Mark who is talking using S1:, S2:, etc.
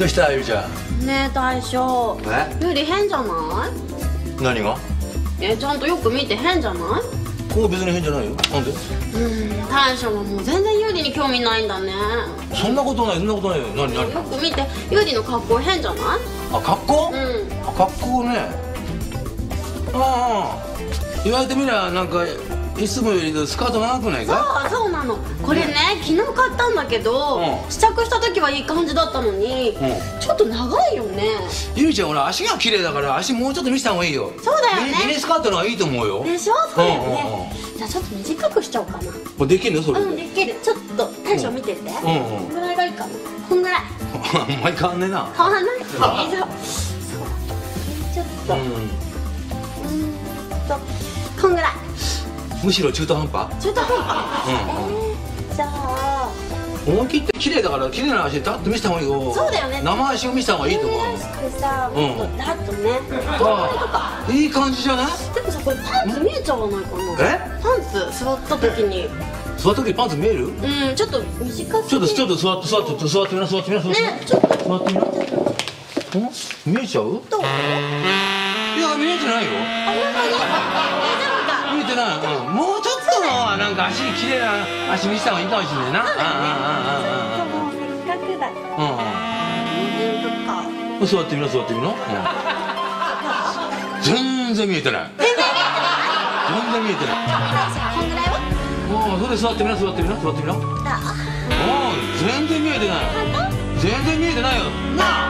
S1: どうしたゆりちゃん？
S2: ねえ大将。
S1: え？
S2: ゆり変じゃない？
S1: 何が？
S2: えちゃんとよく見て変じゃない？
S1: ここ別に変じゃないよ。なんで？
S2: うん大将はもう全然ゆりに興味ないんだね。
S1: そんなことないそんなことないよ。何何？
S2: よく見て。ゆりの格好変じゃない？
S1: あ格好、
S2: うん。
S1: あ格好ね。ああ。言われてみりゃなんかいつもよりスカート長くないか？
S2: そうそうなの。これね昨日買ったんだけど、
S1: うん。
S2: 試着した時はいい感じだったのに、
S1: う
S2: ちょっと長いよね。
S1: ゆりちゃんほら足が綺麗だから足もうちょっと見せた方がいいよ。
S2: そうだよね。
S1: ミニスカートの方がいいと思うよ。
S2: でしょ？そうだよ
S1: うんうん
S2: ね、じゃあちょっと短くしちゃおうかな。
S1: これできんの？それ
S2: うんできる。ちょっと大将見てて、
S1: うん。うん
S2: こんぐらいがいいかな。こんぐらい。
S1: あんまり変わんねえな。
S2: 変わらない？そう。ちょっと、
S1: う
S2: うんーんと。こんぐらい。
S1: むしろ中途半端？
S2: 中途半端、
S1: うん
S2: えー、じゃあ
S1: 思い切って綺麗だから綺麗な足だって見せた方がいいよ。
S2: そうだよね。
S1: 生足を見せた方がいいと思う。
S2: さ、
S1: うん
S2: とねこん。ぐらいとか
S1: あいい感じじゃない？
S2: でもさこれパンツ見えちゃわないかな？
S1: え？
S2: パンツ座った時に。
S1: 座った時パンツ見える？
S2: うんちょっと短すぎ
S1: ちょっとちょっと座って座って座ってみな座ってみな座って。みな
S2: ねちょっと。
S1: 座ってみな。ん見えちゃう？
S2: どう？
S1: いや見えてないよ。
S2: あ
S1: 足綺麗な足見せた方がいいかもしれないな。
S2: そうだよね。もうせっかくだ。
S1: うんうん。
S2: うん。
S1: うん。うん。座ってみな座ってみな、うん、全然見えてない全然見えてない
S2: こん。ぐらいは
S1: もうそれで座ってみな座ってみな座ってみな
S2: だ
S1: お全然見えてない全然見えてないよなあ